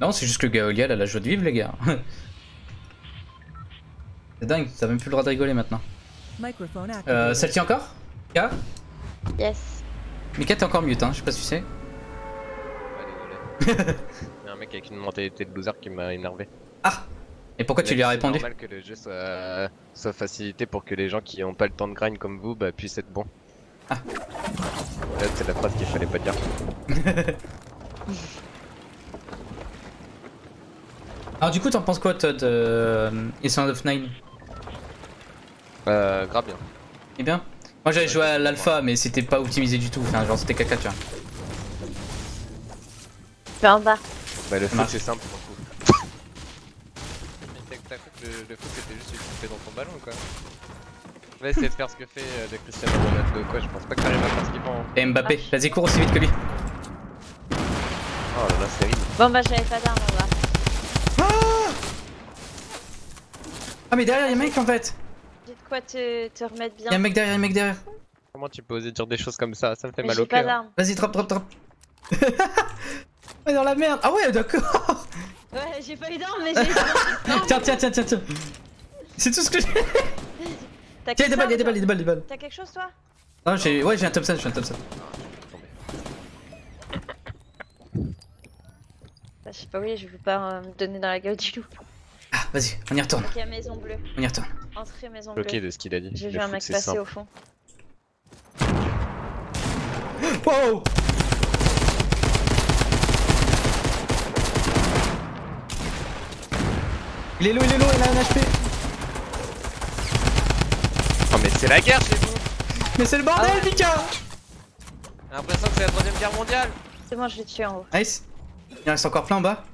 Non, c'est juste que Gaoliel a la joie de vivre, les gars. c'est dingue, t'as même plus le droit de rigoler maintenant. Euh, tient encore? Mika? Yes. Mika, t'es encore mute, hein, je sais pas si tu sais. Ouais, désolé. Il y a un mec avec une mentalité de loser qui m'a énervé. Ah Et pourquoi tu lui as répondu? C'est normal que le jeu soit, soit facilité pour que les gens qui ont pas le temps de grind comme vous bah, puissent être bons. Ah. C'est la phrase qu'il fallait pas dire. Alors du coup, t'en penses quoi, Todd euh, et Sound of Nine Euh, grave bien. Eh bien Moi j'avais joué à l'alpha, mais c'était pas optimisé du tout, enfin genre c'était caca, tu vois. Peu en bas. Bah, le foot c'est simple pour le coup. Mais t'as- t'as cru que le, le foot c'était juste tu fais dans ton ballon quoi? Va essayer de faire ce que fait euh, de Cristiano Ronaldo quoi, je pense pas que t'arrives à faire ce qu'il fait en. Et Mbappé, vas-y cours aussi vite que lui. Oh là là, c'est horrible. Bon bah j'avais pas d'armes en bas. Ah mais derrière y'a un mec en fait. J'ai de quoi te, te remettre bien. Y'a un mec derrière, y'a un mec derrière. Comment tu peux oser dire des choses comme ça? Ça me fait Mais mal au cœur. Vas-y, drop, drop, drop. On est dans la merde. Ah ouais, d'accord. Ouais, j'ai pas eu d'armes, mais j'ai. Tiens, tiens, tiens, tiens, tiens. C'est tout ce que j'ai. T'as Tiens, des balles, y'a des balles, y'a des balles, des balles. T'as quelque chose toi? Non, j'ai... Ouais, j'ai un Thompson, j'ai un Thompson. bah, Je sais pas, oui, je veux pas euh, me donner dans la gueule du loup. Vas-y, on y retourne, Ok, maison bleue. on y retourne. Entrée maison bleue. Bloqué de ce qu'il a dit. J'ai vu un mec passer simple. au fond. Wow Il est low, il est low, il a un HP Oh mais c'est la guerre chez vous Mais c'est le bordel, Ah ouais. Mika J'ai l'impression que c'est la troisième guerre mondiale C'est bon, je l'ai tué en haut. Nice Il en reste encore plein en bas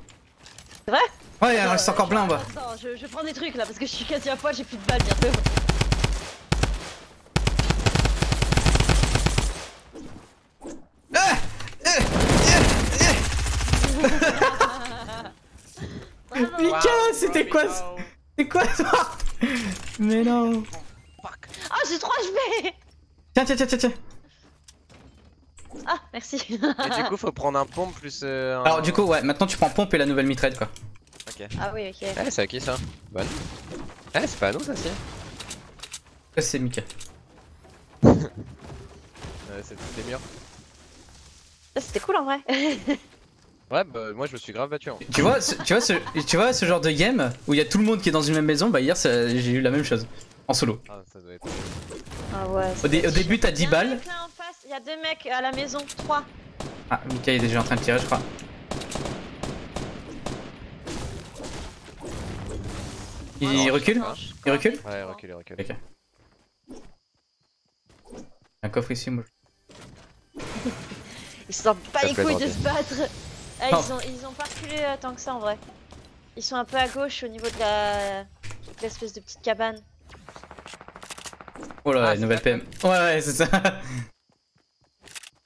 C'est vrai? Ouais, il en reste encore plein en bas. Attends, je, je prends des trucs là parce que je suis quasi à poil, j'ai plus de balles bientôt. Ah Bravo. Mika, c'était quoi C'est quoi ça? Mais non Ah, j'ai 3 HP Tiens, tiens, tiens, tiens, tiens Ah, merci. Et du coup faut prendre un pompe plus euh, un... Alors du coup, ouais, maintenant tu prends pompe et la nouvelle mitraille quoi. Ok. ah oui, ok. Eh c'est à qui ça Bonne. Eh c'est pas à nous ça si c'est Mika. euh, C'est les murs. C'était cool en vrai. Ouais bah moi je me suis grave battu hein. Tu vois, ce, tu, vois ce, tu vois ce genre de game où il y a tout le monde qui est dans une même maison, bah hier j'ai eu la même chose. En solo. Ah ça doit être... Ah ouais. Au, dé- au début t'as 10 Il y a un balles. il y a deux mecs à la maison, 3. Ah, Mika est déjà en train de tirer je crois. Il Non, je recule pas. Il recule Ouais recule recule. Ok. Un coffre ici moi. Ils s'en pas Ça les couilles de se battre. Ah, ils, ont, ils ont pas reculé euh, tant que ça en vrai. Ils sont un peu à gauche au niveau de la de l'espèce de petite cabane. Oh là, Ah, nouvelle. PM. Ouais ouais c'est ça. Dans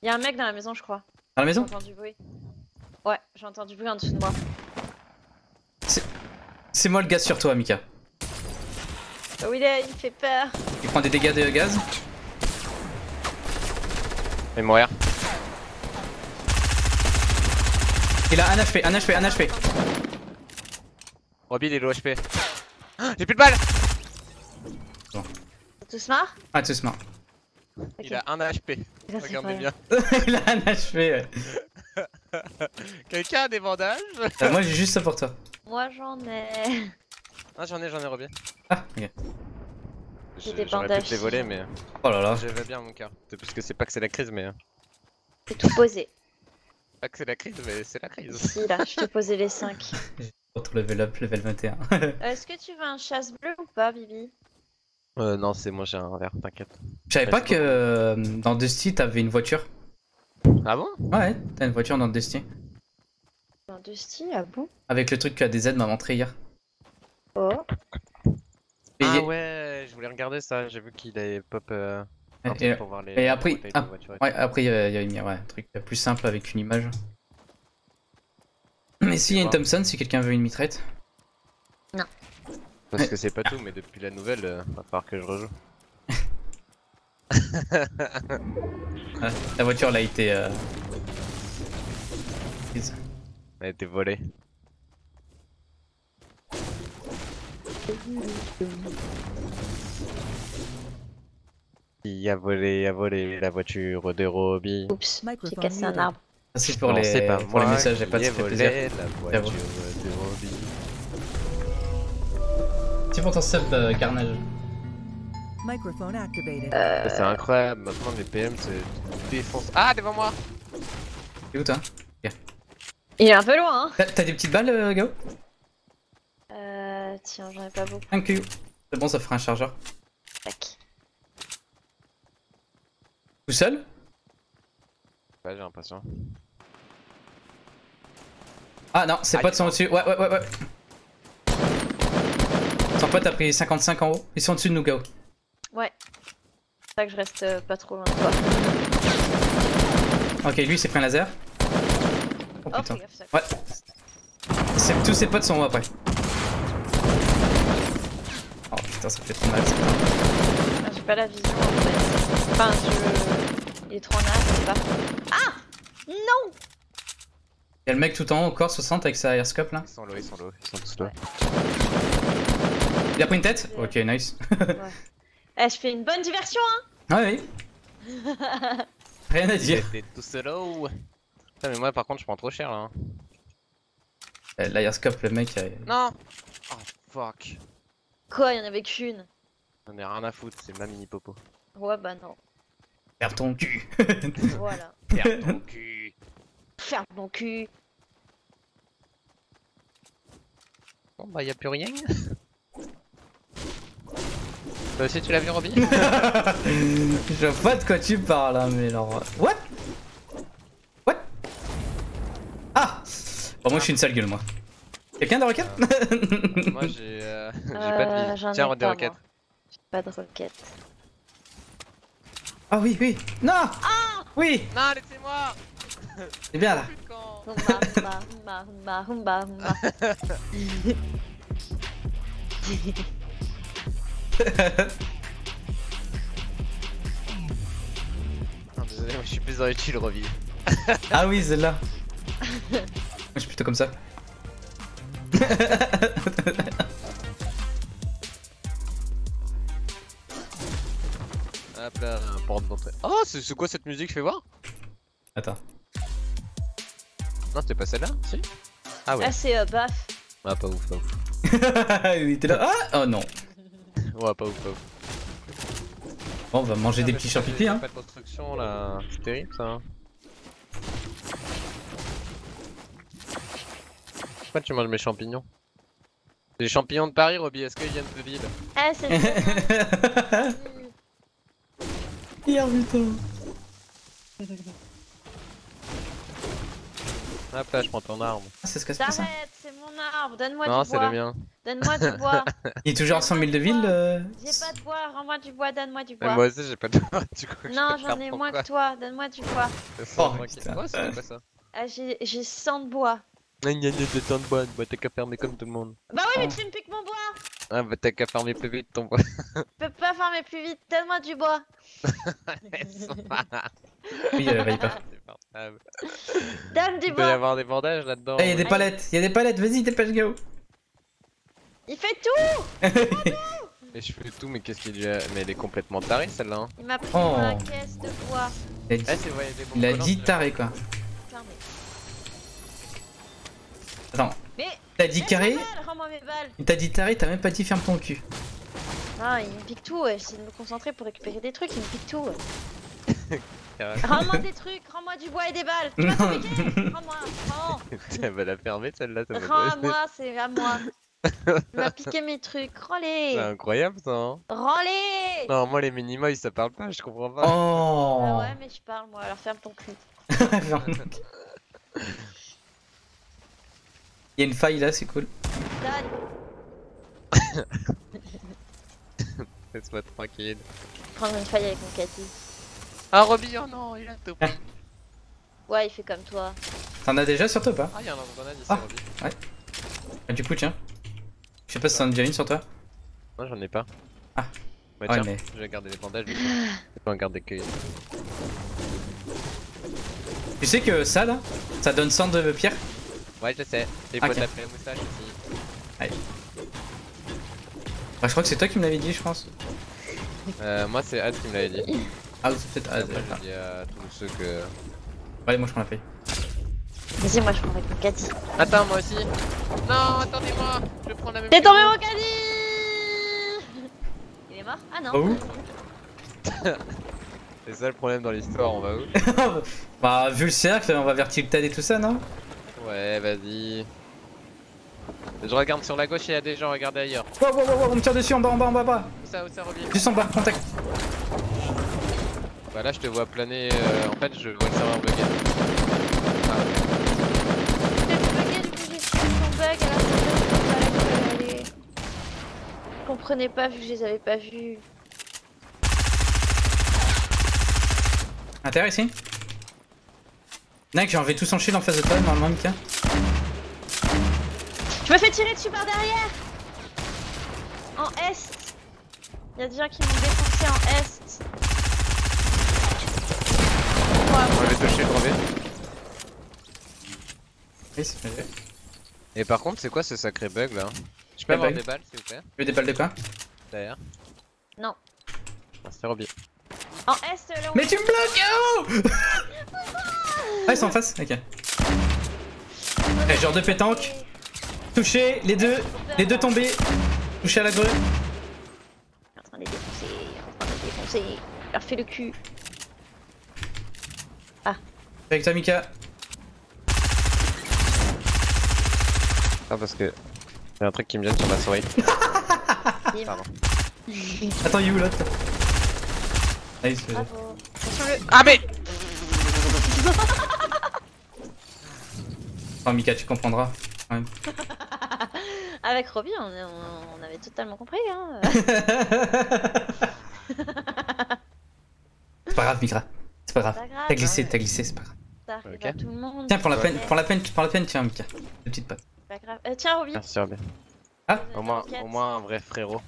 Il y a un mec dans la maison, je crois. la J'ai maison entendu du bruit. Ouais, j'ai entendu du bruit en dessous de moi. C'est moi le gaz sur toi Mika. Oh, il est, il me fait peur. Il prend des dégâts de gaz. Mais mourir. Il a un HP, un HP, un HP. Roby il est low HP. Ah, J'ai plus de balles C'est tout smart Ah tu smart. Il a un HP. Regardez bien. Il a un HP ouais. Quelqu'un a des bandages Euh, moi j'ai juste ça pour toi. Moi j'en ai. Ah j'en ai j'en ai Roby. Ah ok. J'ai Je- des J'aurais pu bandages. te les voler mais Oh là là. je vais bien mon cœur. C'est parce que c'est pas que c'est la crise mais... euh, C'est tout posé. Pas que c'est la crise mais c'est la crise. Si là, je t'ai posé les 5. Autre level up, level 21. Est-ce que tu veux un chasse bleu ou pas, Bibi? Euh non c'est moi j'ai un verre t'inquiète. Je savais pas que euh, dans Dusty t'avais une voiture. Ah bon? Ouais, t'as une voiture dans Dusty. Dans Dusty, ah bon? Avec le truc que ADZ m'a montré hier. Oh. Et, Ah ouais je voulais regarder ça, j'ai vu qu'il avait pop euh, et- pour voir les... et après- les ah, et ouais, après il y a, il y a une- ouais, un truc plus simple avec une image. Mais s'il y a une. Thompson, si quelqu'un veut une mitraillette. tout. Parce que c'est pas tout mais depuis la nouvelle euh, va falloir que je rejoue. Ah, la voiture là, a été. Euh... Elle a été volée. Il a volé, il a volé la voiture de Roby. Oups, j'ai cassé un arbre. Ah, Merci pour, les... Pas pour les messages, j'ai pas de plaisir. La voiture de Roby. Merci pour ton sub, euh, Carnage. Microphone activated. C'est incroyable, maintenant les PM se défoncent. Ah, devant moi C'est où toi Il est un peu loin, hein T'as des petites balles, euh, Gao Euh, tiens, j'en ai pas beaucoup. Un Q. C'est bon, ça fera un chargeur. Tac. Tout seul Ouais, j'ai l'impression. Ah non, ses Ah, potes sont au-dessus. Ouais, ouais, ouais, ouais. Son pote a pris 55 en haut. Ils sont au-dessus de nous, Gao. Ouais. C'est ça que je reste euh, pas trop loin de toi. Ok, lui, il s'est pris un laser. Oh Oh, putain. Ouais. C'est- Tous ses potes sont en haut après. Oh putain, ça fait trop mal. Ah, J'ai pas la vision en fait. Enfin, je. Il est trop en arrière, je sais pas. Ah Non Y'a le mec tout en haut encore, 60 avec sa airscope là. Ils sont low, ils sont low, ils sont tous low. Il a pris une tête? Ok, nice. Eh, je fais une bonne diversion, hein Ah oui. Rien à dire. J'étais tous low Putain, mais moi par contre je prends trop cher là. hein. Euh, L'airscope, le mec. euh, Non Oh fuck Quoi, il y en avait qu'une? J'en ai rien à foutre, c'est ma mini popo. Ouais, bah non. Perds ton cul. Voilà. Perds ton cul Ferme mon cul. Bon bah y'a plus rien. Toi aussi tu l'as vu Robbie Je vois pas de quoi tu parles, hein, mais alors. What? What? Ah Bon, moi je suis une sale gueule, moi. Quelqu'un de rocket Moi j'ai euh, j'ai Euh, pas de vie. Tiens, des roquettes. J'ai pas de roquette. Ah oui, oui. Non Oui Non, laissez-moi C'est bien là. Plus de camp. Humba, humba, humba, humba, humba, humba. Non, désolé, moi je suis plus dans utile Robbie. Ah oui, celle-là. Moi je suis plutôt comme ça. Hop là, un porte d'entrée. Oh, c'est c'est quoi cette musique Fais voir Attends. Non, c'était pas celle-là Si Ah ouais. Ah, c'est euh, baf. Ah, pas ouf, pas ouf. Il était là. Ah Oh non. Ouais, pas ouf, pas ouf. Bon, on va manger des Ah, petits mais champignons. Hein. Pas de construction là, c'est terrible ça. hein. Pourquoi tu manges mes champignons C'est les champignons de Paris, Robbie, est-ce qu'ils viennent de Lille? Ah, c'est bon. Hier, putain. Hop là, je prends ton arbre. Ah, se casse pas ça. T'arrêtes, c'est mon arbre. Donne-moi Non, du c'est bois. le mien. Donne-moi du bois. Il est toujours à 100 000 de ville euh... J'ai pas de bois. Rends-moi du bois. Donne-moi du Mais bois. moi aussi, j'ai pas de du coup. je Non, j'en ai moins quoi que toi. Donne-moi du bois. C'est Oh, c'est pas ça. Ah, j'ai j'ai 100 de bois. Gna gna gna de temps de bois, t'as qu'à fermer comme tout le monde. Bah oui, mais Oh. tu me piques mon bois. Ah bah t'as qu'à fermer plus vite ton bois. Je peux pas farmer plus vite. Donne-moi du bois. Oui, euh, Viper. C'est portable. Donne du Il doit y bois. avoir des bandages là-dedans. Ah, il y a des palettes. Il y a des palettes. Vas-y, dépêche, Gao. Il fait tout. Et je fais tout, mais qu'est-ce qu'il lui a. Mais elle est complètement tarée celle-là. Hein. Il m'a pris Oh. la caisse de bois. Il a dit, Ah, vrai, il y a dit taré quoi. Mais. Attends, Mais. t'as dit carré mes balles, Rends-moi mes balles. Il t'a dit taré, t'as même pas dit ferme ton cul. Non, il me pique tout. ouais. J'essaie de me concentrer pour récupérer des trucs. Il me pique tout. ouais. Rends-moi des trucs. Rends-moi du bois et des balles. Tu vas. Rends-moi. Rends. Elle va la fermer celle-là, ça Rends à m'intéresse. moi. C'est à moi. Il m'a piqué mes trucs. C'est Rends-les. incroyable ça. Hein Rends-les. non, moi les minimoys ça parle pas, je comprends pas. Oh Ah ouais, mais je parle moi. Alors ferme ton cul. Il y a une faille là, c'est cool. Laisse-moi tranquille. Prendre une faille avec mon Cathy. Ah, Robbie, oh non, il a tout pris. Ouais, il fait comme toi. T'en as déjà sur toi ou pas? Ah, il y a un lance-grenade ici, Ah. Robbie. Ah, Du coup, tiens. Je sais pas si t'en as déjà une sur toi. Non, j'en ai pas. Ah. Bah Ouais, tiens, mais- je vais garder les bandages. du coup. Je peux en garder que. Tu sais que ça là, ça donne 100 de pierre? Ouais, je sais. Et Ok. faut taper la moustache aussi. Bah, je crois que c'est toi qui me l'avais dit, je pense. Euh, moi, c'est Ad qui me l'avait dit. Ah, c'est peut-être. Ah, Après, d'accord. j'ai dit à tous ceux que. Allez, moi je prends la paye. Vas-y, moi je prends avec mon caddie. Attends, moi aussi. Non, attendez-moi. Je prendre la même. T'es tombé mon caddie Il est mort? Ah non. Oh. C'est ça le problème dans l'histoire, on va où? Bah, vu le cercle, on va vers Tilted et tout ça, non? Ouais, vas-y. Je regarde sur la gauche, il y a des gens, regardez ailleurs. Wow, wow, wow, wow, on me tire dessus en bas, en bas, en bas, en bas. Où ça, où ça, Juste en bas, contact. Bah là, je te vois planer. euh, En fait, je vois le serveur bugger. Ah, J'ai du coup j'ai suivi son bug, alors aller. Je comprenais pas vu que je les avais pas vus. Intérieur ici Mec, j'ai enlevé tout son shield en face de toi, normalement, Mika. Je me fais tirer dessus par derrière En Est Il y a des gens qui m'ont défoncé en Est. On avait touché le. Oui, c'est. Et par contre, c'est quoi ce sacré bug là? Je peux avoir bug des balles, s'il vous plaît? Tu veux des balles de quoi? Derrière. Non. Merci Roby. En Est, là où Mais tu me bloques oh Ah, ils sont en face Ok. Eh, genre de pétanque. Touché, les deux, les deux tombés. Touché à la grue. En train de les défoncer, en train de les défoncer. Il leur fait le cul. Avec toi, Mika. Ah, parce que. A un truc qui me gêne sur ma souris. Pardon. Attends, you l'autre? Nice. Bravo. Attention le. Ah, mais Oh, Mika, tu comprendras. Avec Robbie, on, on- on avait totalement compris. Hein. C'est pas grave, Mika. C'est pas grave. T'as glissé, hein. t'as glissé, c'est pas grave. Ça arrive Ok. à tout le monde. Tiens, prends la Ouais. peine, prends la peine, prends la peine, tiens, Mika. Pas grave. Euh, tiens, Robbie. Merci Roby. Ah. Au moins, au moins un vrai frérot.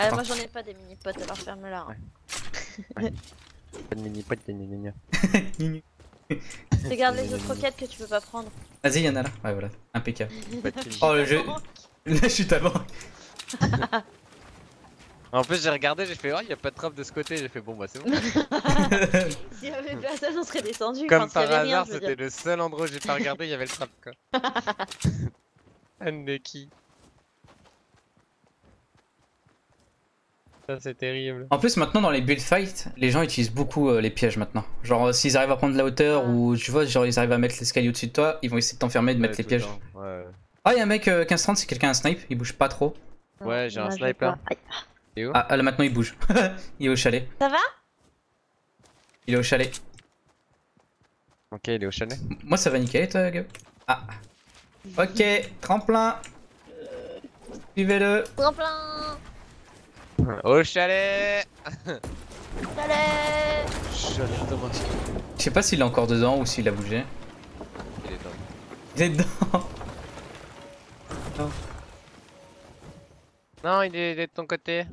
Euh, moi j'en ai pas des mini potes, alors ferme-la. hein. Pas de mini pote, gna gna gna. Regarde les autres roquettes que tu peux pas prendre. Vas-y, y'en a là. Ouais, voilà. Impeccable. Mini. Oh, le jeu. Là, je suis tellement. En plus, j'ai regardé, j'ai fait, oh, il y a pas de trappe de ce côté. J'ai fait, bon, bah c'est bon. S'il y avait personne, on serait descendu. Comme par hasard, c'était le seul endroit où j'ai pas regardé, il y avait le trap quoi. Anneki. Ça c'est terrible. En plus, maintenant, dans les build fights, les gens utilisent beaucoup euh, les pièges maintenant. Genre, euh, s'ils arrivent à prendre de la hauteur Ah. ou tu vois, genre, ils arrivent à mettre l'escalier au-dessus de toi, ils vont essayer de t'enfermer et de mettre Ouais, les le pièges. temps, Ouais. Ah, y'a un mec euh, 15-30, c'est quelqu'un un snipe, il bouge pas trop. Non, Ouais, j'ai un. Et où? Ah, ah, là maintenant il bouge. il est au chalet. Ça va? Il est au chalet. Ok, il est au chalet. Moi ça va nickel et toi, Gab Ah. Ok, tremplin. Suivez-le. Tremplin Au chalet Chalet Thomas. Je sais pas s'il est encore dedans ou s'il a bougé. Il est dans. Il est dedans. Non, il est, il est de ton côté.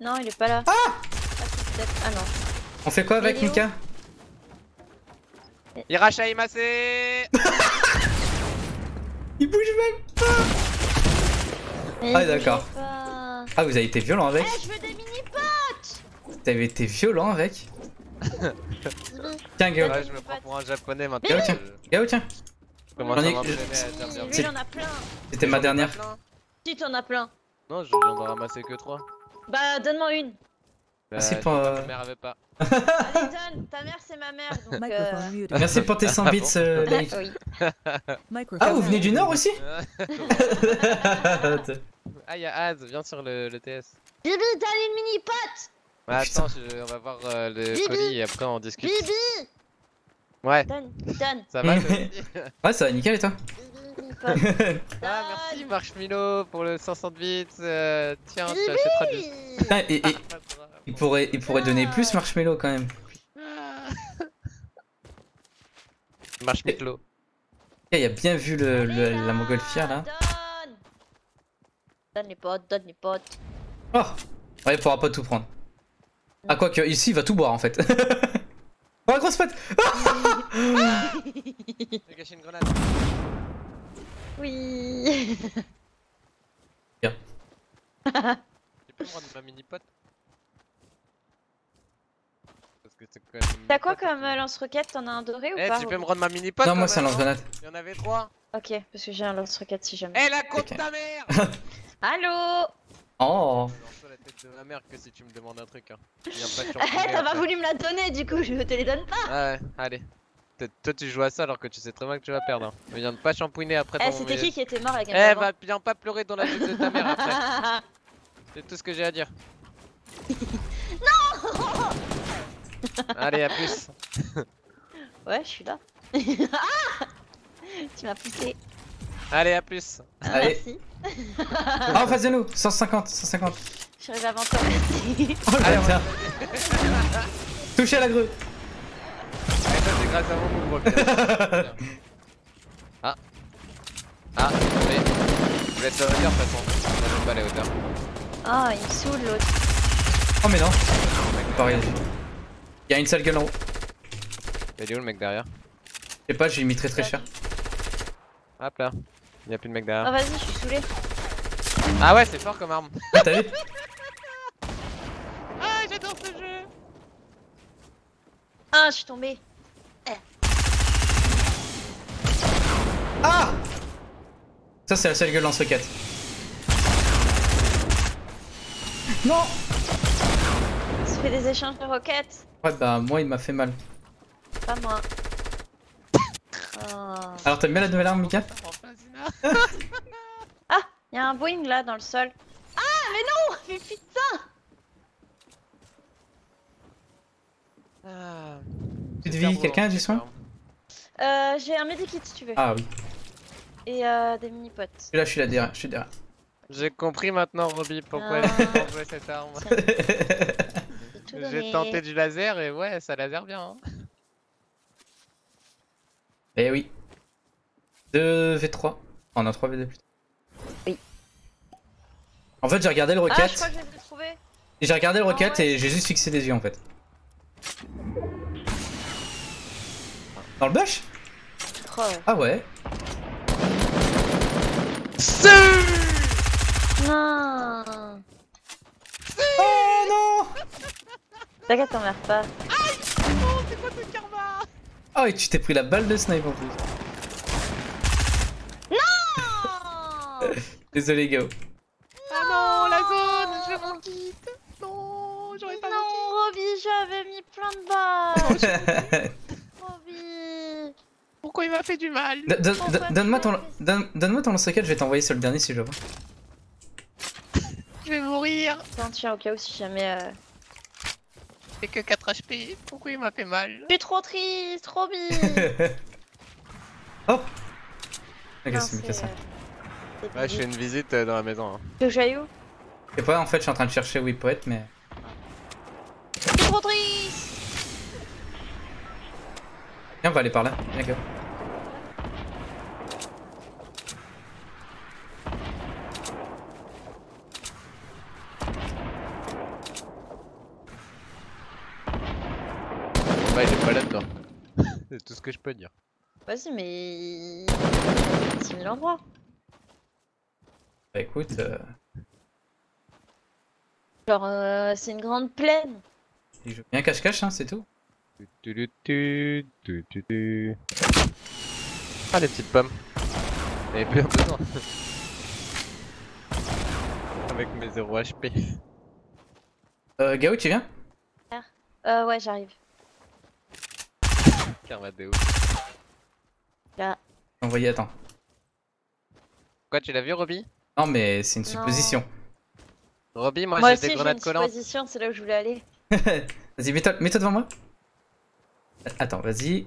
Non, il est pas là. Ah, peut-être- ah non. On fait quoi avec Mika? Il rachat Imasé Il bouge même Mais Ah, il d'accord. Ah, vous avez été violent avec Eh, je veux des mini potes Vous avez été violent avec Tiens, Gao. Ouais, je me prends pour un japonais maintenant. Gao, tiens. Je Gao, tiens. J'en ai-. Lui, il en a plein. C'était ma J'en ai dernière. Si, t'en as plein. Non, je viens d'en ramasser que 3. Bah, donne-moi une. Merci pour, euh, Ma mère avait pas. Allez, donne. Ta mère, c'est ma mère, donc... Euh... Merci pour tes 100 Ah bits, euh, Ah, vous venez du Nord aussi ah, y'a Az, viens sur le, le TS. Bibi, t'as une mini pote Ouais, Putain. attends, je- on va voir euh, le Bibi. colis et après on discute. Bibi Ouais, Donne, donne. ça va Ouais, ça va nickel et toi Bibi, mini pote. Ah, merci. Marshmilo pour le 500 bits. euh, tiens, tu achèteras du. Bibi Putain, et, et- il pourrait, il pourrait donner plus Marshmello quand même. Marshmilo. Il a bien vu le, le- la montgolfière là. Donne Donne les potes, donne les potes. Oh Ouais, il pourra pas tout prendre. Ah, quoi que ici, il va tout boire en fait. oh, la grosse patte J'ai gâché une grenade. Oui Tu peux me rendre ma mini pote Parce que c'est quand même une T'as quoi comme euh, lance-roquette? T'en as un doré ou Eh, pas tu peux me rendre ma mini pote Non, moi c'est un lance-grenade. Il y en avait trois Ok, parce que j'ai un lance-roquette si jamais. Eh la compte ta mère Allô? Oh Je lance la tête de ma mère que si tu me demandes un truc hein. Eh, t'as pas voulu me la donner du coup, je te les donne pas. Ah ouais, allez. Toi- tu joues à ça alors que tu sais très bien que tu vas perdre. Hein. Mais viens de pas champouiner après Eh, c'était qui qui était mort la game Eh bah viens pas pleurer dans la tête de ta mère après. C'est tout ce que j'ai à dire. Allez à plus. Ouais, je suis là. Ah tu m'as poussé. Allez à plus. Allez. Merci. Ah, en face de nous 150, 150. Je suis arrivée avant toi, merci. Oh le Allez, on bâtard. Touché à la grue Et ça c'est grâce à mon move Rocky. Ah. Ah, mais. Je vais être hauteur de toute façon. Moi j'aime pas les hauteurs. Ah, il me saoule l'autre. Oh mais non pas réagi. Il y a une seule gueule en haut. Il est où le mec derrière Je sais pas, j'ai mis très très cher. Hop là. Il y a plus de mec Oh, derrière. vas-y, je suis saoulée. Ah ouais, c'est fort comme arme. Ah, T'as vu Ah, j'adore ce jeu. Ah, je suis tombée. Ah Ça c'est la seule gueule lance-roquette. Non On se fait des échanges de roquettes. Ouais bah moi il m'a fait mal. Pas moi. Oh. Alors t'aimes bien la nouvelle arme Mika Enfin, Zina. Il y a un Boeing là dans le sol. Ah, mais non Mais putain Ah, vie, vous quelqu'un a du soin euh, J'ai un medikit si tu veux. Ah oui. Et euh, des mini-potes. Là je suis là derrière, je suis derrière. J'ai compris maintenant, Roby, pourquoi Ah. elle faut jouer cette arme. J'ai tenté du laser et ouais, ça laser bien. Hein. Eh oui. 2 V3. On a 3 V2 plutôt. Oui. En fait j'ai regardé le Ah, je roquette. crois que je l'ai trouvé. J'ai regardé le Ah roquette ouais. et j'ai juste fixé des yeux en fait. Dans le bush? Oh, ouais. Ah ouais. Non Oh non T'inquiète, t'en meurs pas. Oh, c'est quoi ce karma? Oh et tu t'es pris la balle de snipe en plus. Non Désolé Gao. Ah non, la zone, je m'en quitte. Non, j'aurais pas manqué. Non, Roby, j'avais mis plein de balles Roby Pourquoi il m'a fait du mal? Donne-moi ton, donne- lance-roquette, je vais t'envoyer sur le dernier si je vois. Je vais mourir. Attends, tiens, au cas où si jamais... J'ai que 4 HP. Pourquoi il m'a fait mal Je suis trop triste, Roby Hop Ok, Non, c'est Ouais, je fais une visite euh, dans la maison. hein. Tu veux que j'aille où sais pas, en fait je suis en train de chercher où il peut être mais... Je suis trop triste Viens on va aller par là, viens Gao. Bah, il est pas là-dedans. c'est tout ce que je peux dire. Vas-y, mais... C'est mille endroits. Bah écoute, euh, Genre, euh, c'est une grande plaine. il joue bien cache-cache hein, c'est tout. Tu, tu, tu, tu, tu, tu. Ah, les petites pommes. J'avais plus besoin. Avec mes 0 HP. Euh, Gao tu viens? Euh, ouais, j'arrive. Carmadeo. Là. Envoyé, attends. Quoi, tu l'as vu, Roby? Non mais c'est une Non. supposition. Roby, moi, Moi j'ai des grenades une collantes. supposition, c'est là où je voulais aller. Vas-y, mets-toi devant moi. Attends, vas-y.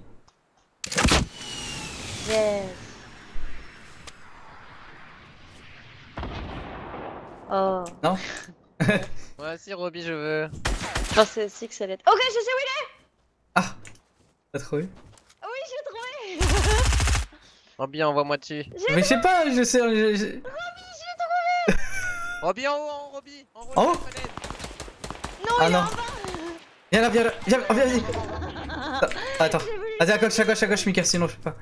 Yes. Oh. Non Moi aussi, Roby, je veux. Je pensais aussi que ça allait être... Ok, je sais où il Ah T'as trouvé Oui, je l'ai trouvé Roby, envoie-moi dessus. Mais je sais pas, je sais... je- je- Roby, en haut, en haut, Roby En haut, En haut la fenêtre. Non, Ah il est non en bas Viens là, viens là, viens, oh, viens, vas-y Attends, J'ai vas-y à gauche, à gauche, à gauche, Mika, sinon je peux pas.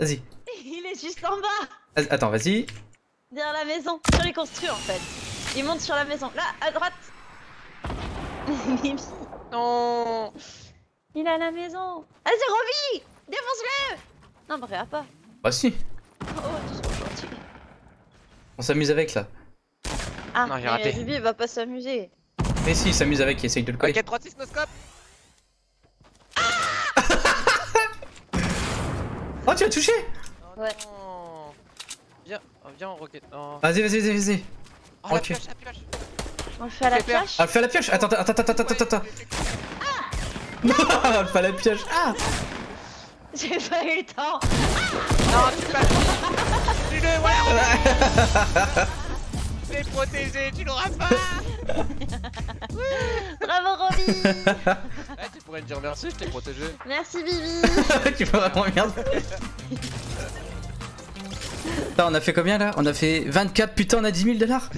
Vas-y, Il est juste en bas attends, vas-y. Derrière la maison, sur les construits en fait. Il monte sur la maison. Là, à droite. Non il est à la maison. Vas-y, Roby Défonce-le Non, me regarde pas. Bah si, Oh, tu gentil. on s'amuse avec là. Ah, Non, j'ai mais raté. Il va pas s'amuser. Mais si, il s'amuse avec, il essaye de le coller. Ok, 3-6 no scope Oh, tu as touché Ouais. Non. Viens, oh, viens en rocket. Oh, Vas-y, vas-y, vas-y, vas-y. oh la pioche, la pioche On le fait à la pioche Ah, fais la pioche Attends, attends, attends, attends, attends, attends. Ah, fais la pioche. Ah. J'ai pas eu le temps. Non, tu passes Tue-le, voilà Je l'ai protégé, tu l'auras pas. Bravo, Roby. Ah, tu pourrais me dire merci, je t'ai protégé. Merci, Bibi. Tu fais vraiment merde. Attends, on a fait combien là? On a fait 24, putain, on a 10 000 dollars?